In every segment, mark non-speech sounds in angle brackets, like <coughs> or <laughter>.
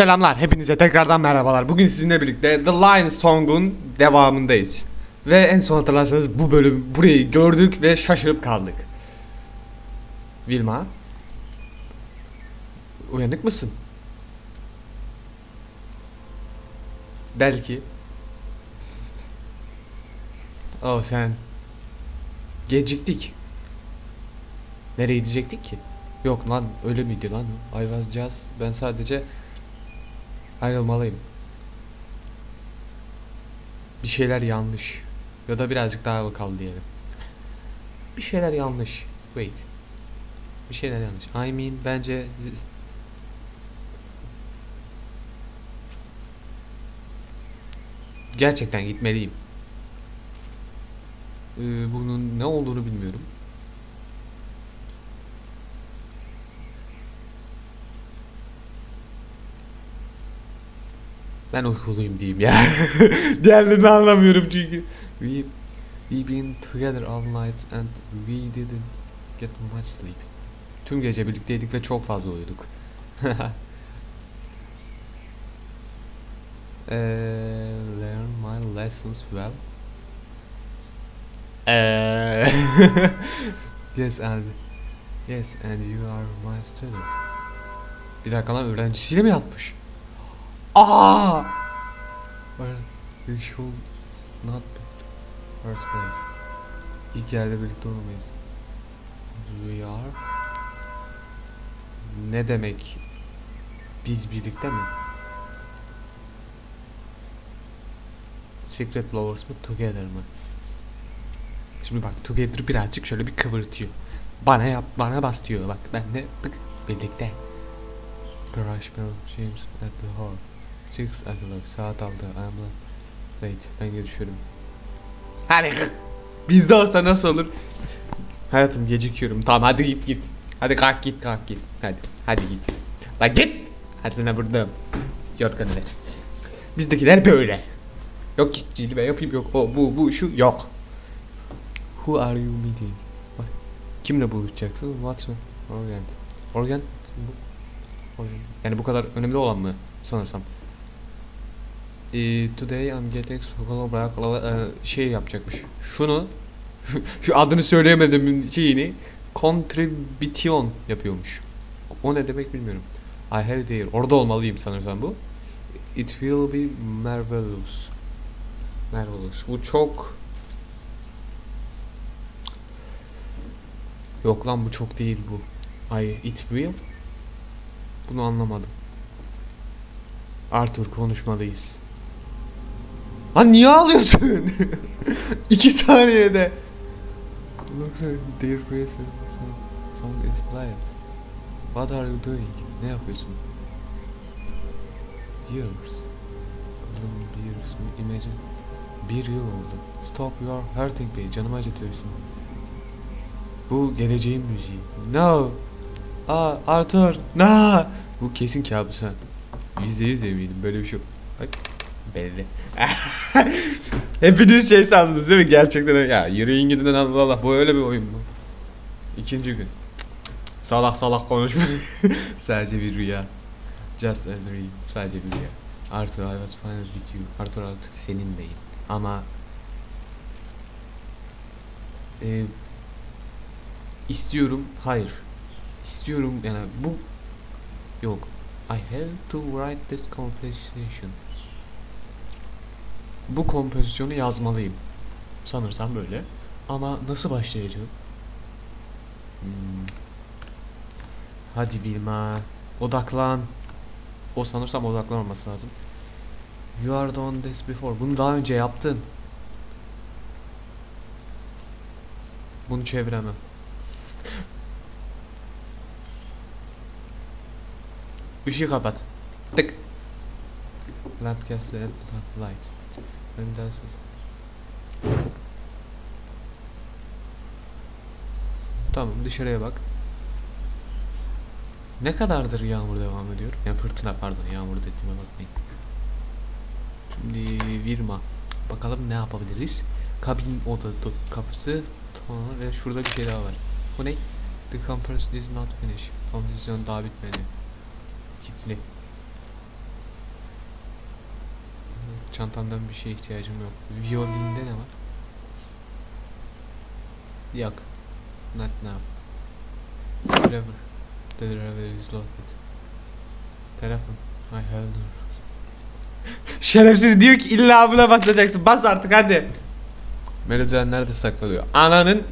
Selamlar, hepinize tekrardan merhabalar. Bugün sizinle birlikte The Lion Song'un devamındayız. Ve en son hatırlarsanız bu bölüm burayı gördük ve şaşırıp kaldık. Vilma, uyanık mısın? Belki. Oh sen. Geciktik. Nereye gidecektik ki? Yok lan öyle miydi lan? I was just ben sadece ayrılmalıyım. Bir şeyler yanlış. Ya da birazcık daha bakalım diyelim. Bir şeyler yanlış. Wait. Bir şeyler yanlış. I mean bence gerçekten gitmeliyim. Ee, bunun ne olduğunu bilmiyorum. Ben uykuluyum diyeyim ya. <laughs> Diğerlerini anlamıyorum çünkü. We we been together all night and we didn't get much sleep. Tüm gece birlikteydik ve çok fazla uyuduk. <laughs> Eee, learn my lessons well. <laughs> Yes and yes and you are my student. Bir dakika lan öğrencisiyle mi yatmış? Aa! Well, you should not be first place. İlk yerde birlikte olmayız. We are. Ne demek? Biz birlikte mi? Secret Lovers mı? Together mı? Şimdi bak Together birazcık şöyle bir kıvırtıyor. Bana yap, bana bas diyor. Bak ben de tık, birlikte. Brush James at the heart. 6 o'clock saat 6 I'm late ben görüşüyorum. Hani bizde olsa nasıl olur? Hayatım gecikiyorum tamam hadi git git. Hadi kalk git kalk git. Hadi hadi git. Lan git. Hadi sana burada yorganı ver. Bizdekiler böyle. Yok git cilve yapayım yok o bu bu şu yok. Who are you meeting? What? Kimle buluşacaksın? What's Orient. Orient bu. Orient. Yani bu kadar önemli olan mı sanırsam? Ee, today I'm getting Sokolo bırak şey yapacakmış. Şunu <laughs> şu adını söyleyemedim şeyini contribution yapıyormuş. O ne demek bilmiyorum. I have there. Orada olmalıyım sanırsam bu. It will be marvelous. Marvelous. Bu çok Yok lan bu çok değil bu. Ay it will. Bunu anlamadım. Arthur konuşmalıyız. Lan niye ağlıyorsun? <laughs> İki saniyede. Looks like song, is played. What are you doing? Ne yapıyorsun? Years. Kızım years mi? Imagine. Bir yıl oldu. Stop you are hurting me. Canımı acıtıyorsun. Bu geleceğin müziği. No. Aa Arthur. No. Bu kesin kabus ha. Yüzde yüz eminim böyle bir şey yok. Belli. <laughs> Hepiniz şey sandınız değil mi? Gerçekten ya yürüyün gidin Allah Allah bu öyle bir oyun mu? İkinci gün. Salak salak konuşma. <laughs> Sadece bir rüya. Just a dream. Sadece bir rüya. Arthur I was finally with you. Arthur artık seninleyim. Ama e, istiyorum. Hayır. İstiyorum yani bu yok. I have to write this composition. Bu kompozisyonu yazmalıyım. Sanırsam böyle. Ama nasıl başlayacağım? Hmm. Hadi Vilma. Odaklan. O sanırsam odaklanmaması lazım. You are done this before. Bunu daha önce yaptın. Bunu çeviremem. Işığı kapat. Tık. Lamp cast light. Önden Tamam dışarıya bak. Ne kadardır yağmur devam ediyor? Yani fırtına pardon yağmur dediğime bakmayın. Şimdi Virma. Bakalım ne yapabiliriz? Kabin oda kapısı sonra ve şurada bir şey daha var. Bu ne? The compression is not finished. Kompozisyon daha bitmedi. Kilitli. Çantamdan bir şeye ihtiyacım yok. Violinde ne var? Yok. Not now. Whatever. The driver is locked. Telefon. I have no. Şerefsiz diyor ki illa buna basacaksın. Bas artık hadi. Melodiler nerede saklanıyor? Ananın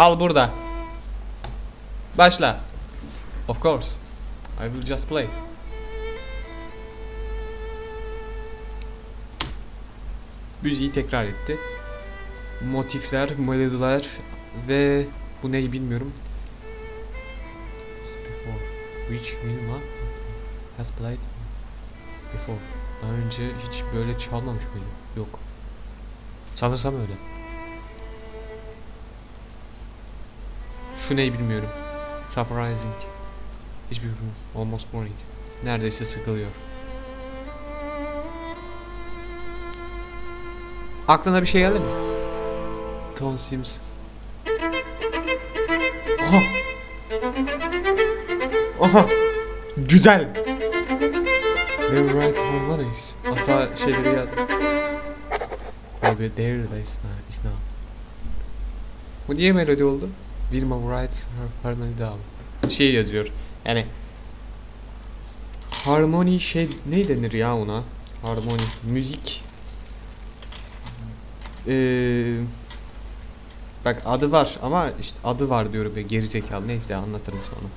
Al burada. Başla. Of course. I will just play. Müziği tekrar etti. Motifler, melodiler ve bu neyi bilmiyorum. Before. Which Wilma has played before. Daha önce hiç böyle çalmamış mıydı? Yok. Sanırsam öyle. Şu neyi bilmiyorum. Surprising. Hiçbir bilmiyorum. Almost boring. Neredeyse sıkılıyor. Aklına bir şey geldi mi? Tom Sims. Oha. Oha. Güzel. The right harmonies. Asla şeyleri geldi. Abi there it is now. Is now. Bu niye melodi oldu? Wilma Wright Harmony Down. Şey yazıyor. Yani harmoni şey ne denir ya ona? Harmoni müzik. Ee, bak adı var ama işte adı var diyorum be gerizekalı neyse anlatırım sonra.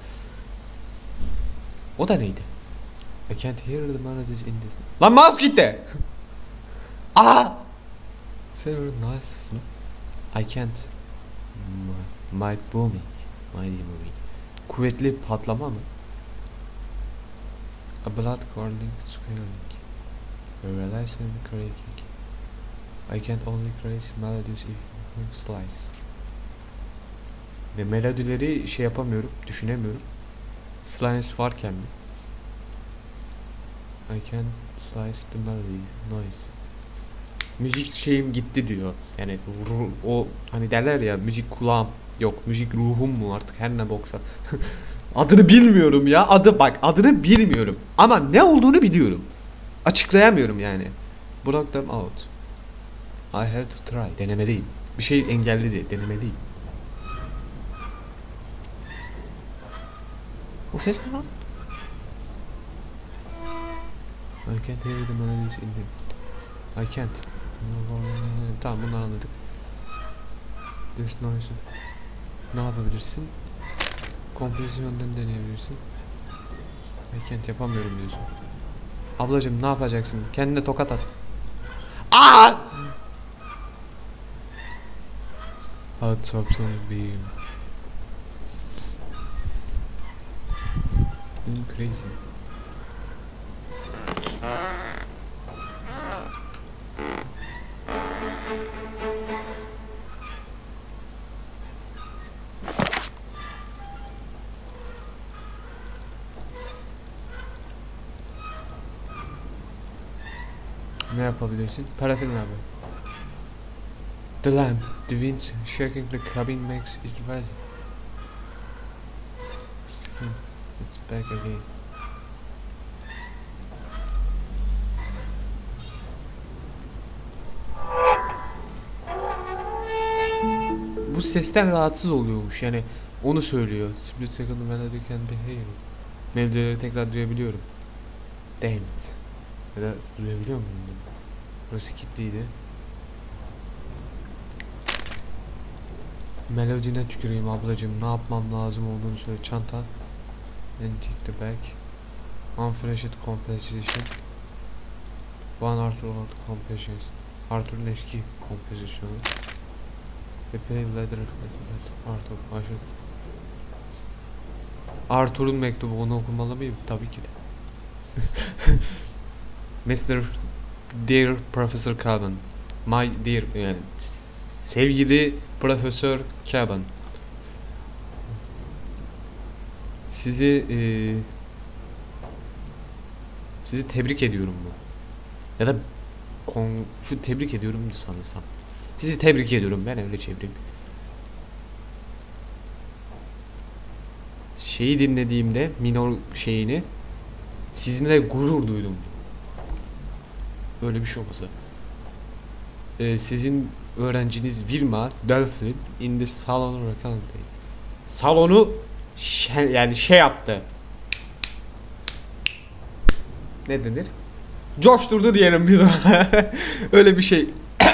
O da neydi? I can't hear the melodies in this. Lan mouse gitti. <laughs> Aa! Several nice mı? I can't. Might booming. Mighty booming. Kuvvetli patlama mı? A blood curdling squealing. A realizing creaking. I can't only create melodies if slice. Ve melodileri şey yapamıyorum, düşünemiyorum. Slice varken mi? I can slice the melody noise. Müzik şeyim gitti diyor. Yani o hani derler ya müzik kulağım yok müzik ruhum mu artık her ne boksa. <laughs> adını bilmiyorum ya. Adı bak adını bilmiyorum. Ama ne olduğunu biliyorum. Açıklayamıyorum yani. Block them out. I have to try. Denemeliyim. Bir şey engelledi. Denemeliyim. O ses ne lan? I can't hear the melodies in them. I can't. Tamam bunu anladık. This noise. Ne yapabilirsin? Kompozisyondan deneyebilirsin. I can't yapamıyorum diyorsun. Ablacım ne yapacaksın? Kendine tokat at. Aa! als ob es irgendwie in Griechen. Ne yapabilirsin? Parasını abi. The lamp, the wind shaking the cabin makes it. Skin, it's back again. Bu sesten rahatsız oluyormuş yani onu söylüyor. Split second melody can be heard. Melodileri tekrar duyabiliyorum. Damn it. Ya da duyabiliyor muyum? Burası kilitliydi. Melodine tüküreyim ablacığım. Ne yapmam lazım olduğunu söyle. Çanta. Take the bag. Unfinished composition. One Arthur old composition. Arthur'un eski kompozisyonu. A pale letter Arthur. Arthur. Arthur'un mektubu onu okumalı mıyım? Tabii ki de. <laughs> Mr. Dear Professor Caban. My dear yani sevgili Profesör Caban. Sizi eee, sizi tebrik ediyorum bu. Ya da kon, şu tebrik ediyorum sanırsam. Sizi tebrik ediyorum ben öyle çevireyim. Şeyi dinlediğimde minor şeyini sizinle gurur duydum. Böyle bir şey olması. Ee, sizin öğrenciniz Vilma Delphin in the salon recently. Salonu şey, yani şey yaptı. Ne denir? Coşturdu diyelim bir <laughs> Öyle bir şey. <coughs>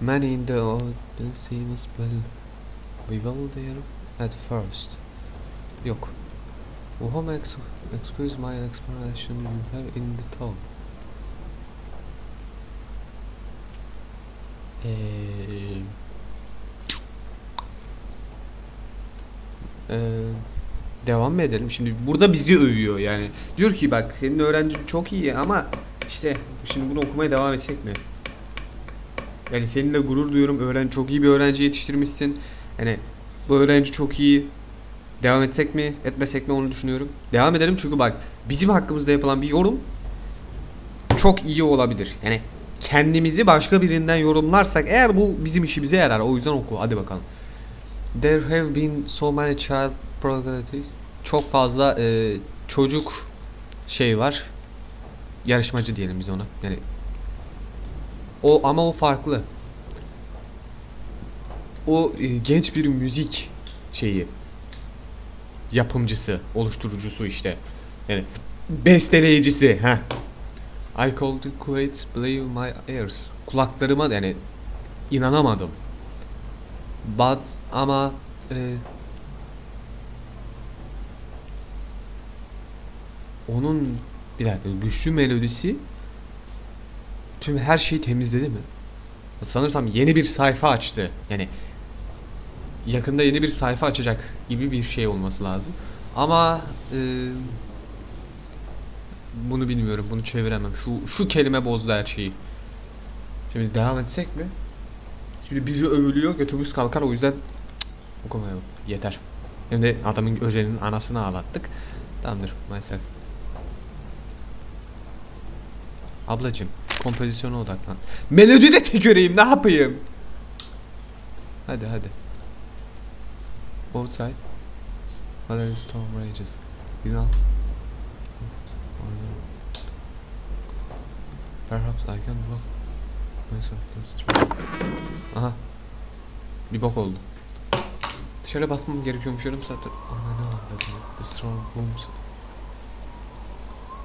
Many in the audience seems well we will there at first. Yok. Whom ex excuse my explanation you have in the talk. Eee Ee, devam mı edelim? Şimdi burada bizi övüyor yani. Diyor ki bak senin öğrencin çok iyi ama işte şimdi bunu okumaya devam etsek mi? Yani seninle gurur duyuyorum. Öğrenci çok iyi bir öğrenci yetiştirmişsin. Yani bu öğrenci çok iyi. Devam etsek mi, etmesek mi onu düşünüyorum. Devam edelim çünkü bak bizim hakkımızda yapılan bir yorum çok iyi olabilir. Yani kendimizi başka birinden yorumlarsak eğer bu bizim işimize yarar. O yüzden oku. Hadi bakalım. There have been so many child prodigies. Çok fazla e, çocuk şey var. Yarışmacı diyelim biz ona. Yani o ama o farklı. O e, genç bir müzik şeyi yapımcısı, oluşturucusu işte. Yani besteleyicisi, ha. I called to quite believe my ears. Kulaklarıma yani inanamadım. But ama e, onun bir dakika güçlü melodisi tüm her şeyi temizledi mi? Sanırsam yeni bir sayfa açtı. Yani yakında yeni bir sayfa açacak gibi bir şey olması lazım. Ama e, bunu bilmiyorum. Bunu çeviremem. Şu şu kelime bozdu her şeyi. Şimdi devam etsek mi? Şimdi bizi övülüyor, götümüz kalkar o yüzden cık, okumayalım. Yeter. Hem de adamın özelinin anasını ağlattık. Tamamdır, myself. Ablacım, kompozisyona odaklan. Melodi de göreyim, ne yapayım? Hadi hadi. Both side. Whether storm rages. You know. Perhaps I can walk myself the street. Aha. Bir bok oldu. Dışarı basmam gerekiyormuş yarım saattir. Ana ne var The strong booms.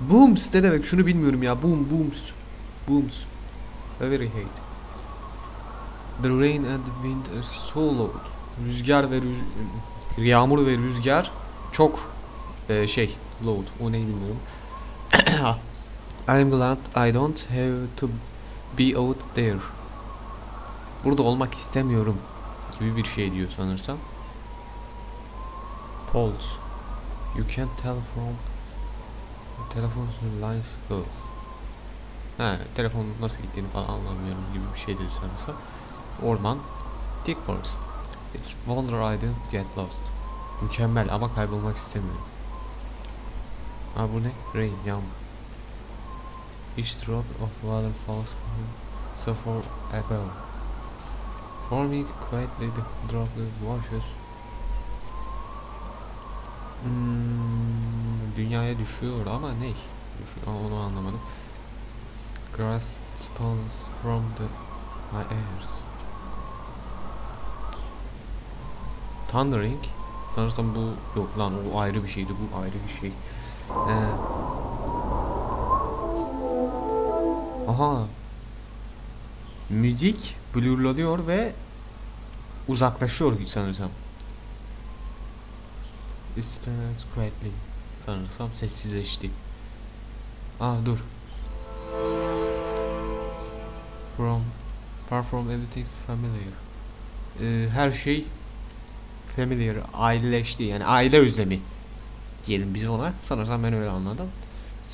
Booms ne demek? Şunu bilmiyorum ya. Boom booms. Booms. I very hate. The rain and the wind are so loud. Rüzgar ve rüz yağmur ve rüzgar çok e, şey loud. O ne bilmiyorum. <coughs> I'm glad I don't have to be out there. Burada olmak istemiyorum gibi bir şey diyor sanırsam. Pulse. You can tell from telephone lines go. Ha, telefonun nasıl gittiğini falan anlamıyorum gibi bir şey dedi sanırsam. Orman. Thick forest. It's wonder I didn't get lost. Mükemmel ama kaybolmak istemiyorum. Ha bu ne? Rain, yağmur. Each drop of water falls so far above. Forming quietly the droplet washes. Hmm, dünyaya düşüyor ama ne? Düşüyor, onu anlamadım. Grass stones from the my ears. Thundering. Sanırsam bu yok lan o ayrı bir şeydi bu ayrı bir şey. Ee, aha. Müzik blurlanıyor ve uzaklaşıyor sanırsam. Distance quietly. Sanırsam sessizleşti. Aa dur. From far from everything familiar. Ee, her şey familiar, aileleşti yani aile özlemi diyelim biz ona. Sanırsam ben öyle anladım.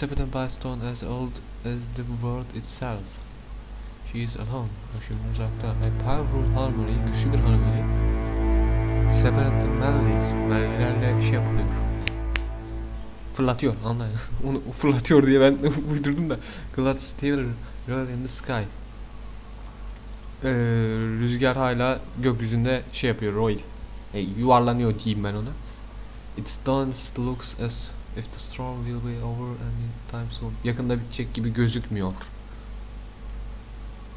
By stone as old as the world itself. She is alone. Şimdi uzakta. A powerful harmony, güçlü bir harmoni. Separate melodies. Melodilerle şey yapılıyor. Fırlatıyor anlayın. <laughs> Onu fırlatıyor diye ben <laughs> uydurdum da. Glad Taylor Royal in the Sky. Ee, rüzgar hala gökyüzünde şey yapıyor Royal. E, yuvarlanıyor diyeyim ben ona. Its dance looks as if the storm will be over anytime soon. Yakında bitecek gibi gözükmüyor.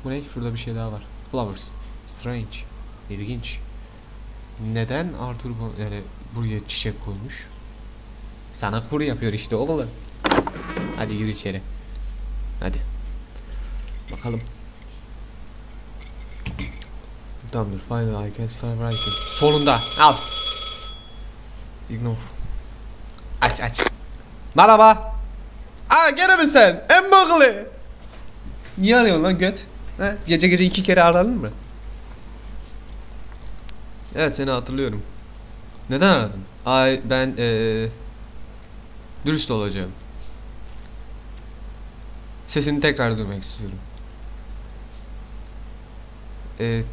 Bu ne? Şurada bir şey daha var. Flowers. Strange. İlginç. Neden Arthur yani buraya çiçek koymuş? Sana kuru yapıyor işte oğlum. Hadi gir içeri. Hadi. Bakalım. Tamamdır. Finally I can start writing. Sonunda. Al. Ignore. Aç aç. Merhaba. Aa gene mi sen? Emmogli. Niye arıyorsun lan göt? He? Gece gece iki kere aradın mı? Evet seni hatırlıyorum. Neden aradın? Ay ben eee dürüst olacağım. Sesini tekrar duymak istiyorum. Eee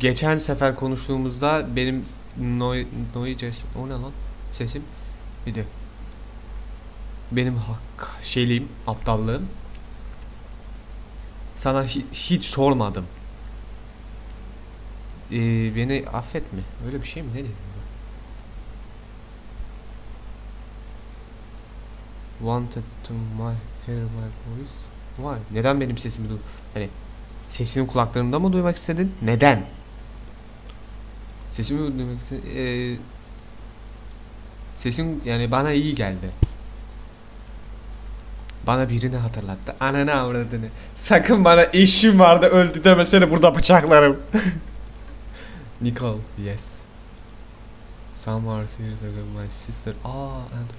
geçen sefer konuştuğumuzda benim noy noise o ne lan sesim bir de benim hak şeyliğim aptallığım sana hi- hiç sormadım. Ee, beni affet mi? Öyle bir şey mi? Ne diyeyim? Wanted to my hear my voice. Why? Neden benim sesimi du hani sesini kulaklarımda mı duymak istedin? Neden? Sesimi duymak istedin. Ee, sesin yani bana iyi geldi. Bana birini hatırlattı. Ananı avradını. Sakın bana işim vardı öldü demesene burada bıçaklarım. <laughs> Nicole, yes. Some hours years ago my sister ah and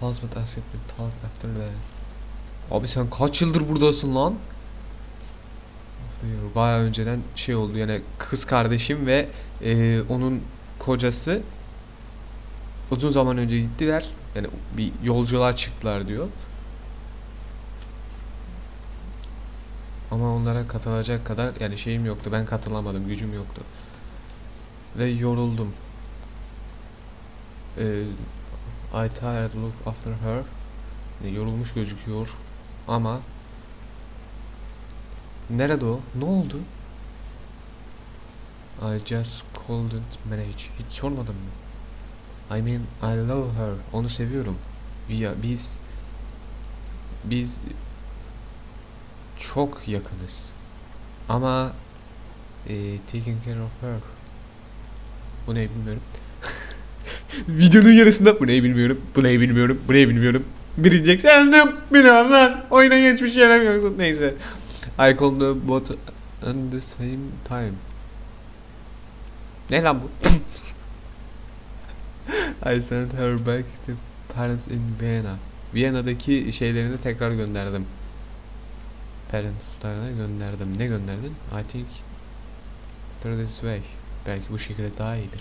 husband to talk after that. Abi sen kaç yıldır buradasın lan? Year. Bayağı önceden şey oldu yani kız kardeşim ve eee, onun kocası uzun zaman önce gittiler. Yani bir yolculuğa çıktılar diyor. Ama onlara katılacak kadar yani şeyim yoktu. Ben katılamadım. Gücüm yoktu. Ve yoruldum. Ee, I tired look after her. Yani yorulmuş gözüküyor. Ama Nerede o? Ne oldu? I just couldn't manage. Hiç sormadın mı? I mean, I love her. Onu seviyorum. Are- biz biz çok yakınız. Ama e, taking care of her. Bu ne bilmiyorum. <laughs> Videonun yarısında bu ne bilmiyorum. Bu ne bilmiyorum. Bu ne bilmiyorum. Birinci sendim. Bilmem lan. Oyuna geçmiş yerim yoksa. Neyse. I called the bot at the same time. Ne lan bu? <laughs> I sent her back to parents in Vienna. Viyana'daki şeylerini tekrar gönderdim. Parents'larına gönderdim. Ne gönderdin? I think through this way. Belki bu şekilde daha iyidir.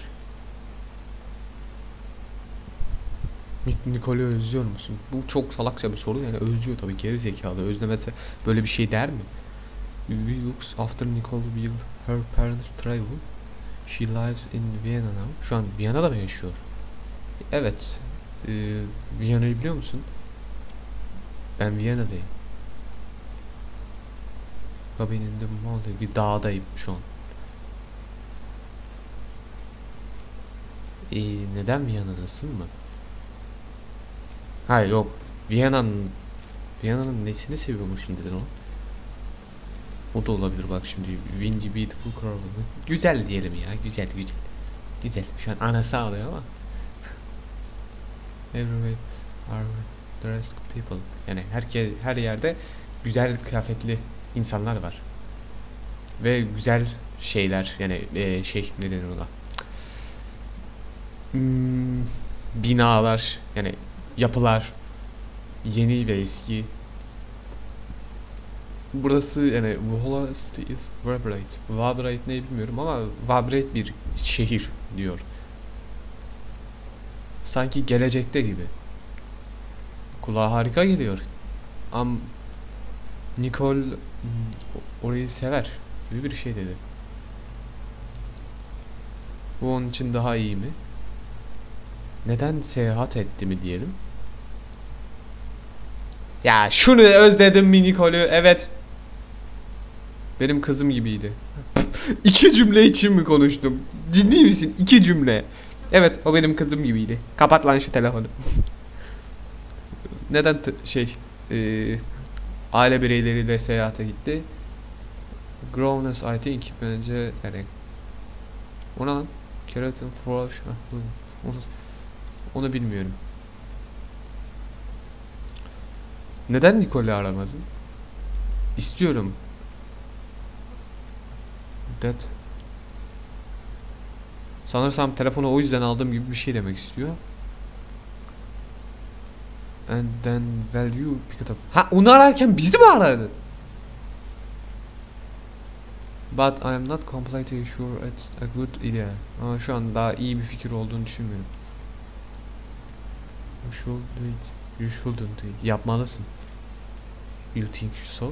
Nik- özlüyor musun? Bu çok salakça bir soru yani özlüyor tabii geri zekalı özlemese böyle bir şey der mi? We looks after Nicole will her parents travel. She lives in Vienna now. Şu an Viyana'da mı yaşıyor? Evet. Ee, Viyana'yı biliyor musun? Ben Viyana'dayım. Cabin in the mountain. Bir dağdayım şu an. Ee, neden Viyana'dasın mı? Hayır yok. Viyana'nın Viyana'nın nesini seviyormuşsun dedin o. O da olabilir bak şimdi. Windy Beautiful Carol. Güzel diyelim ya. Güzel güzel. Güzel. Şu an anası ağlıyor ama. <laughs> Everywhere are dressed people. Yani herkes her yerde güzel kıyafetli insanlar var. Ve güzel şeyler yani eee, şey ne denir ona? Hmm, binalar yani yapılar yeni ve eski Burası yani Volocity is vibrate. Vibrate ne bilmiyorum ama vibrate bir şehir diyor. Sanki gelecekte gibi. Kulağa harika geliyor. Am Nicole hmm, orayı sever gibi bir şey dedi. Bu onun için daha iyi mi? Neden seyahat etti mi diyelim? Ya şunu özledim mi Nicole'u? Evet. Benim kızım gibiydi. <laughs> İki cümle için mi konuştum? Ciddi misin? İki cümle. Evet o benim kızım gibiydi. Kapat lan şu telefonu. <laughs> Neden şey eee, aile bireyleriyle seyahate gitti? Growness I think bence yani o ne lan? Keratin Frosh onu, onu bilmiyorum. Neden Nicole'i aramadın? İstiyorum. That Sanırsam telefonu o yüzden aldığım gibi bir şey demek istiyor. And then you pick it up? Ha onu ararken bizi mi aradın? But I am not completely sure it's a good idea. Ama şu an daha iyi bir fikir olduğunu düşünmüyorum. You should do it. You shouldn't do it. Yapmalısın. You think so?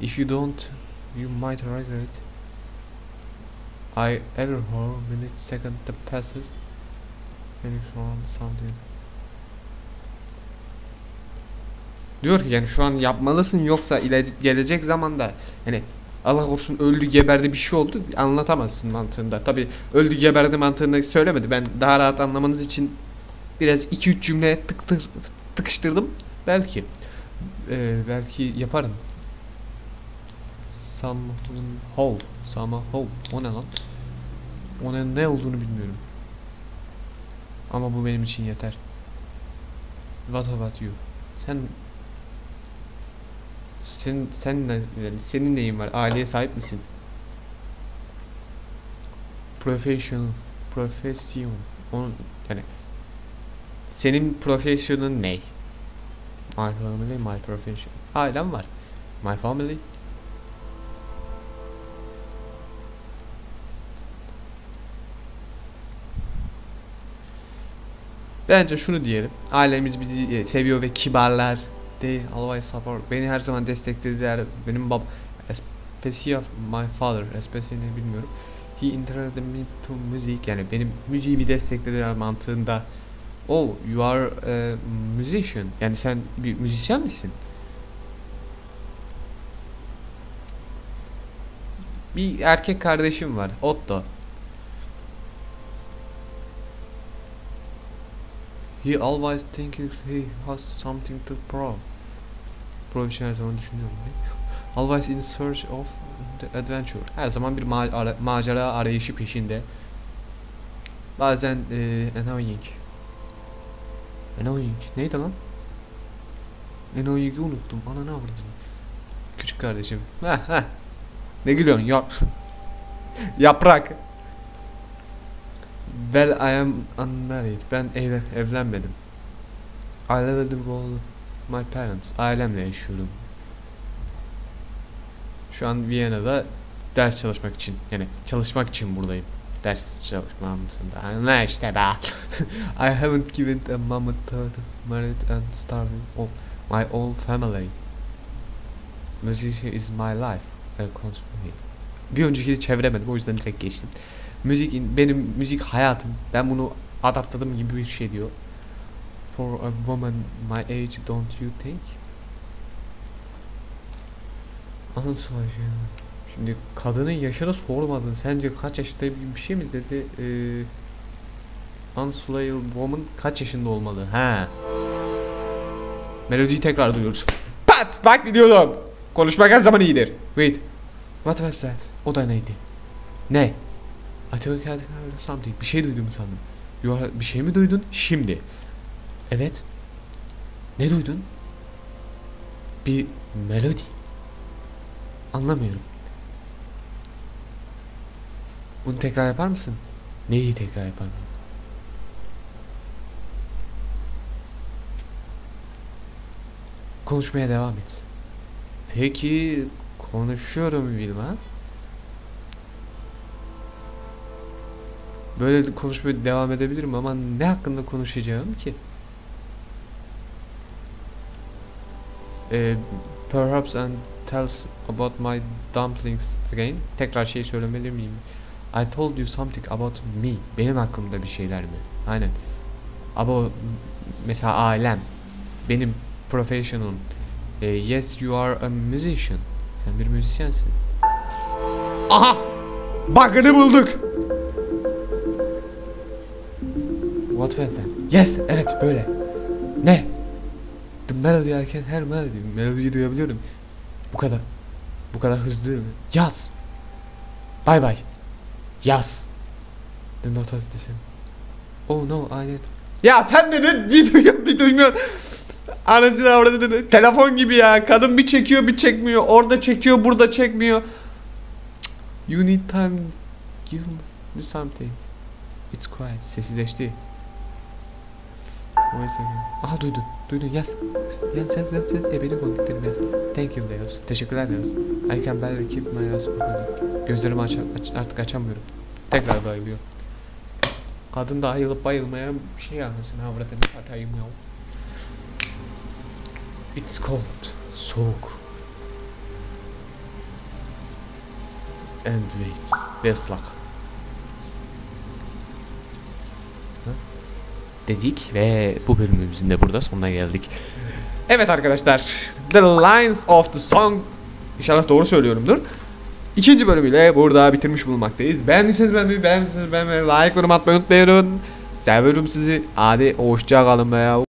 If you don't, you might regret. I ever horror minute second that passes. Phoenix horror something. Diyor ki yani şu an yapmalısın yoksa gelecek zamanda yani Allah korusun öldü geberdi bir şey oldu anlatamazsın mantığında. Tabi öldü geberdi mantığını söylemedi. Ben daha rahat anlamanız için biraz 2-3 cümle tık tık tıkıştırdım. Belki. Ee, belki yaparım. Some hole. Some hole. O ne lan? Onun ne olduğunu bilmiyorum. Ama bu benim için yeter. What about you? Sen sen sen ne yani senin neyin var? Aileye sahip misin? Professional profession. Onun yani senin profession'ın ne? My family, my profession. Ailem var. My family. Bence şunu diyelim. Ailemiz bizi e, seviyor ve kibarlar. They always support. Beni her zaman desteklediler. Benim bab especially my father, especially bilmiyorum. He interested me to music. Yani benim müziğimi desteklediler mantığında. Oh, you are a musician. Yani sen bir müzisyen misin? Bir erkek kardeşim var, Otto. He always thinks he has something to prove. Prove için her zaman düşünüyorum. Always in search of the adventure. Her zaman bir ma macera arayışı peşinde. Bazen eee annoying. Annoying. Neydi lan? Annoying'i unuttum. Ana ne avradım. Küçük kardeşim. Heh heh. Ne gülüyorsun? Yap. <laughs> Yaprak. Well, I am unmarried. Ben ev evlenmedim. I live with my parents. Ailemle yaşıyorum. Şu an Viyana'da ders çalışmak için, yani çalışmak için buradayım. Ders çalışmam dışında. Ne işte be. <laughs> I haven't given a moment of married and starting all my old family. Music is my life. A constant- Bir önceki çeviremedim o yüzden direkt geçtim. Müzik benim müzik hayatım. Ben bunu adaptadım gibi bir şey diyor. For a woman my age don't you think? Anasını. Şimdi kadının yaşını sormadın. Sence kaç yaşında bir şey mi dedi? Ee, Unslayable woman kaç yaşında olmalı? Ha. Melodiyi tekrar duyuyoruz. Pat! Bak gidiyordum. Konuşmak her zaman iyidir. Wait. What was that? O da neydi? Ne? Think I heard something. Bir şey duydum sandım. You are- bir şey mi duydun? Şimdi. Evet. Ne duydun? Bir melodi. Anlamıyorum. Bunu tekrar yapar mısın? Neyi tekrar yapar mısın? Konuşmaya devam et. Peki konuşuyorum Vilma. Böyle konuşmaya devam edebilirim ama ne hakkında konuşacağım ki? Ee, perhaps and tells about my dumplings again. Tekrar şey söylemeli miyim? I told you something about me. Benim hakkımda bir şeyler mi? Aynen. About mesela ailem. Benim professional. Ee, yes you are a musician. Sen bir müzisyensin. Aha! Bug'ını bulduk. What was that? Yes, evet böyle. Ne? The melody I can hear melody. Melodiyi duyabiliyorum. Bu kadar. Bu kadar hızlı değil mi? Yaz. Bye bye. Yaz. The note of this. Oh no, I did. Ya sen de ne bir duyuyor bir duymuyor. Anasını avradını. Telefon gibi ya. Kadın bir çekiyor bir çekmiyor. Orada çekiyor burada çekmiyor. You need time. Give me something. It's quiet. Sessizleşti. Second. Aha duydun. Duydun yaz. Yaz yaz yaz yaz. Ebeni konduklarım yaz. Thank you Leos. Teşekkürler Leos. I can barely keep my eyes open. Gözlerimi aç, aç, artık açamıyorum. Tekrar bayılıyor. Kadın da ayılıp bayılmaya şey anlasın avradını satayım ya. It's cold. Soğuk. And wait. Ve ıslak. Dedik ve bu bölümümüzün de burada sonuna geldik. Evet arkadaşlar. The Lines of the Song İnşallah doğru söylüyorumdur. İkinci bölümüyle burada bitirmiş bulunmaktayız. Beğendiyseniz beğenmeyi, beğendiyseniz beğenmeyi, like yorum atmayı unutmayın. Seviyorum sizi. Hadi hoşça kalın be ya.